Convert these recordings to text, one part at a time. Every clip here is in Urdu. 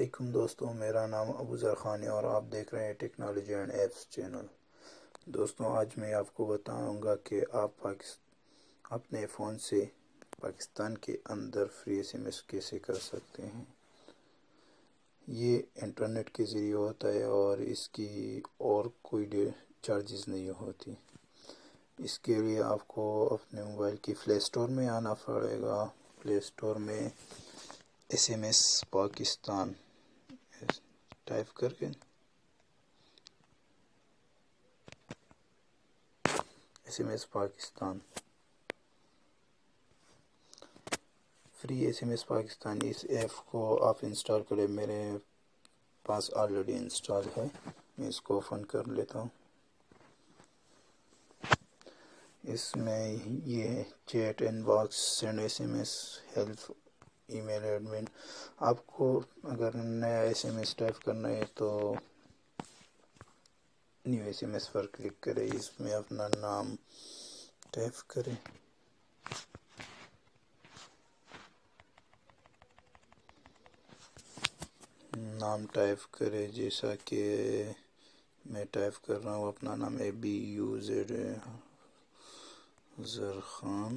علیکم دوستوں میرا نام ابو ذرخانی اور آپ دیکھ رہے ہیں ٹیکنالوجی اینڈ ایپس چینل۔ دوستوں آج میں آپ کو بتاؤں گا کہ آپ اپنے فون سے پاکستان کے اندر فری ایس ایم ایس کیسے کر سکتے ہیں۔ یہ انٹرنیٹ کے ذریعے ہوتا ہے اور اس کی اور کوئی چارجز نہیں ہوتی۔ اس کے لیے آپ کو اپنے موبائل کی پلے اسٹور میں آنا پڑے گا۔ پلے اسٹور میں S M S Pakistan. Type کر کے۔ S M S Pakistan. Free S M S Pakistan اس ایپ کو آپ انسٹال کریں۔ میرے پاس آلریڈی انسٹال ہے۔ میں اس کو اوپن کر لیتا ہوں۔ اس میں یہ chat inbox send S M S help email admin, آپ کو اگر نیا ایس ایم ایس ٹائپ کرنا ہے تو نیو ایس ایم ایس پر کلک کرے اس میں اپنا نام ٹائپ کرے نام ٹائپ کرے جیسا کہ میں ٹائپ کر رہا ہوں، اپنا نام اے بی یو زیڈ زرخان۔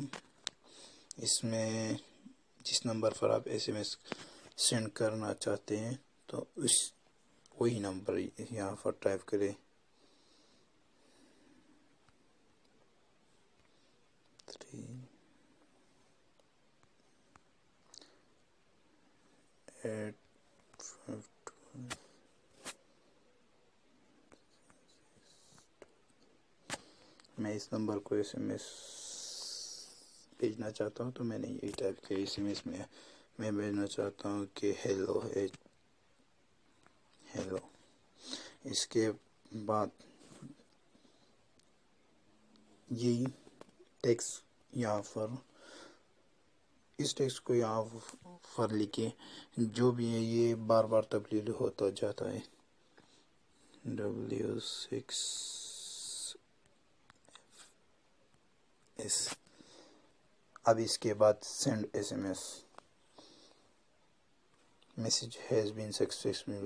اس میں جس نمبر پر آپ ایس ایم ایس سینڈ کرنا چاہتے ہیں، تو اس وہی نمبر یہاں پر ٹائپ کرے میں اس نمبر کو ایس ایم ایس بھیجنا چاہتا ہوں تو میں نے یہی ٹائپ کیا اسی میں اس میں میں بھیجنا چاہتا ہوں کہ ہیلو ہیلو اس کے بعد یہی ٹیکس یہاں پر اس ٹیکس کو یہاں پر لکھیں جو بھی ہے یہ بار بار تبدیل ہوتا جاتا ہے ڈبلیو سکس ایس اب اس کے بعد send S M S message has been successful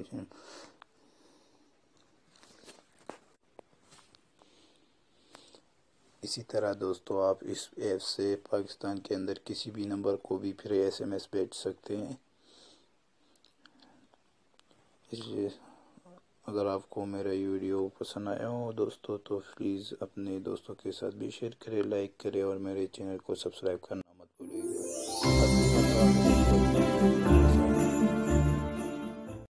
اسی طرح دوستو، آپ اس ایپ سے پاکستان کے اندر کسی بھی نمبر کو بھی پھر ایس ایم ایس بھیج سکتے ہیں۔ اگر آپ کو میرا یہ ویڈیو پسند آیا ہو دوستو، تو پلیز اپنے دوستوں کے ساتھ بھی شیئر کرے لائک کرے اور میرے چینل کو سبسکرائب کرنا مت بھولیے